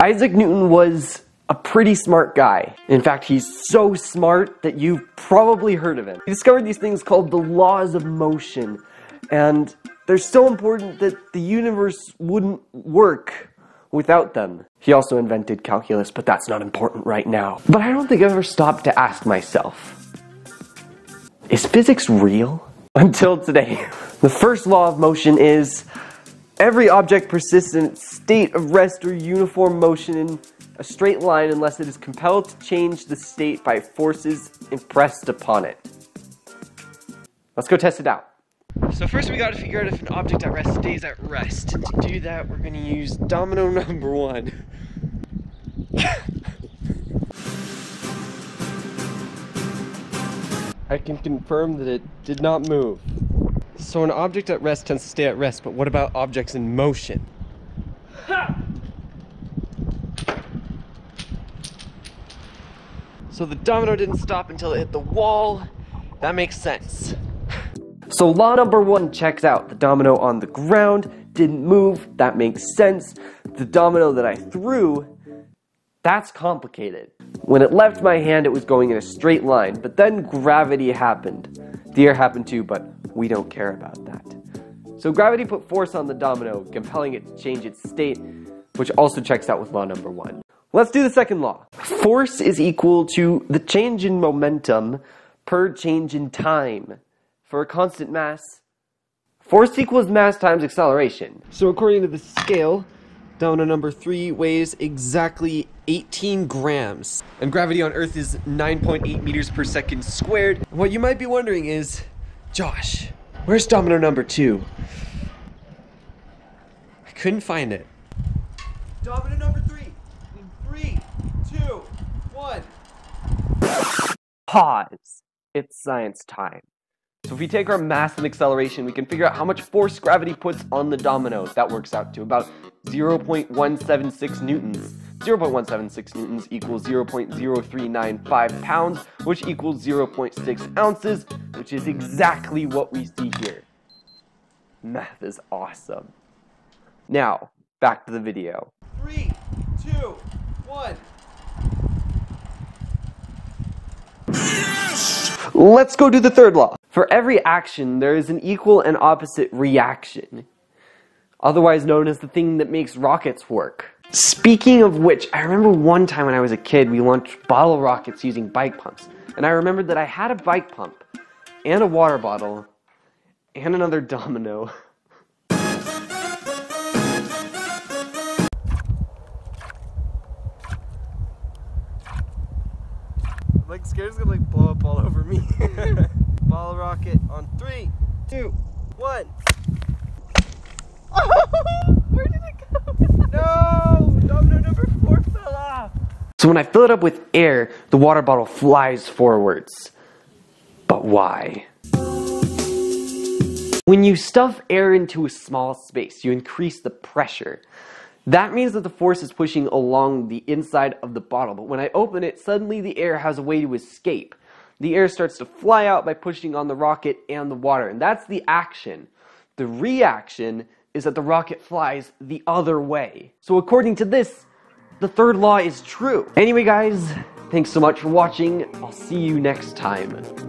Isaac Newton was a pretty smart guy. In fact, he's so smart that you've probably heard of him. He discovered these things called the laws of motion, and they're so important that the universe wouldn't work without them. He also invented calculus, but that's not important right now. But I don't think I've ever stopped to ask myself, is physics real? Until today. The first law of motion is every object persists in its state of rest or uniform motion in a straight line unless it is compelled to change the state by forces impressed upon it. Let's go test it out. So first we got to figure out if an object at rest stays at rest. To do that, we're going to use domino number one. I can confirm that it did not move. So an object at rest tends to stay at rest, but what about objects in motion? So the domino didn't stop until it hit the wall. That makes sense. So law number one checks out. The domino on the ground didn't move. That makes sense. The domino that I threw, that's complicated. When it left my hand, it was going in a straight line, but then gravity happened. The air happened too, but we don't care about that. So gravity put force on the domino, compelling it to change its state, which also checks out with law number one. Let's do the second law. Force is equal to the change in momentum per change in time. For a constant mass, force equals mass times acceleration. So according to the scale, domino number three weighs exactly 18 grams. And gravity on Earth is 9.8 meters per second squared. What you might be wondering is, Josh, where's domino number two? I couldn't find it. Domino number three. In three, two, one. Pause. It's science time. So if we take our mass and acceleration, we can figure out how much force gravity puts on the domino. That works out to about 0.176 newtons. 0.176 newtons equals 0.0395 pounds, which equals 0.6 ounces, which is exactly what we see here. Math is awesome. Now, back to the video. Three, two, one. Let's go to the third law. For every action, there is an equal and opposite reaction, otherwise known as the thing that makes rockets work. Speaking of which, I remember one time when I was a kid, we launched bottle rockets using bike pumps. And I remembered that I had a bike pump, and a water bottle, and another domino. like scared it's gonna like blow up all over me. Bottle rocket on three, two, one. Where did it go? No! Domino number four fell off. So when I fill it up with air, the water bottle flies forwards. But why? When you stuff air into a small space, you increase the pressure. That means that the force is pushing along the inside of the bottle, but when I open it, suddenly the air has a way to escape. The air starts to fly out by pushing on the rocket and the water, and that's the action. The reaction is that the rocket flies the other way. So according to this, the third law is true. Anyway guys, thanks so much for watching. I'll see you next time.